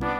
Bye.